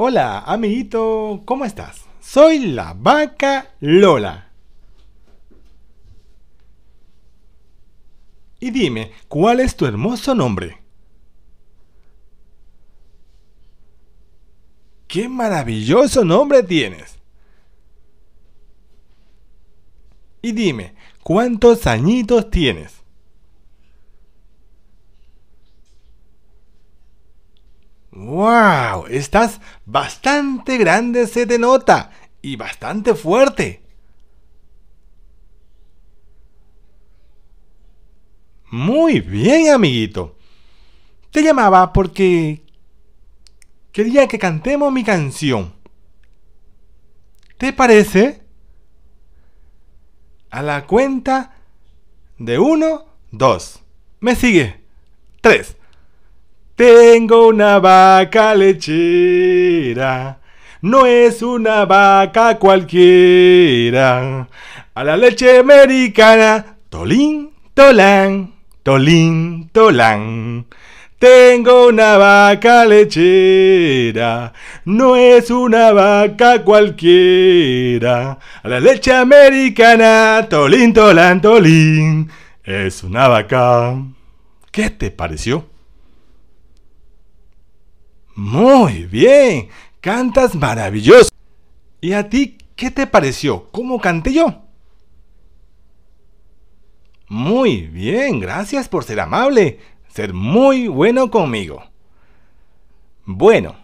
Hola, amiguito, ¿cómo estás? Soy la vaca Lola. Y dime, ¿cuál es tu hermoso nombre? ¡Qué maravilloso nombre tienes! Y dime, ¿cuántos añitos tienes? ¡Wow! Estás bastante grande, se te nota. Y bastante fuerte. Muy bien, amiguito. Te llamaba porque quería que cantemos mi canción. ¿Te parece? A la cuenta de uno, dos. ¿Me sigue? Tres. Tengo una vaca lechera. No es una vaca cualquiera. A la leche americana. Tolín, tolán, tolín, tolán. Tengo una vaca lechera, no es una vaca cualquiera. A la leche americana, tolín, tolán, tolín, es una vaca. ¿Qué te pareció? Muy bien, cantas maravilloso. ¿Y a ti qué te pareció? ¿Cómo canté yo? Muy bien, gracias por ser amable, ser muy bueno conmigo. Bueno,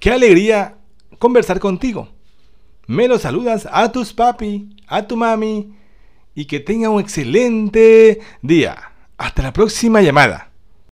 qué alegría conversar contigo. Me lo saludas a tus papi, a tu mami y que tenga un excelente día. Hasta la próxima llamada.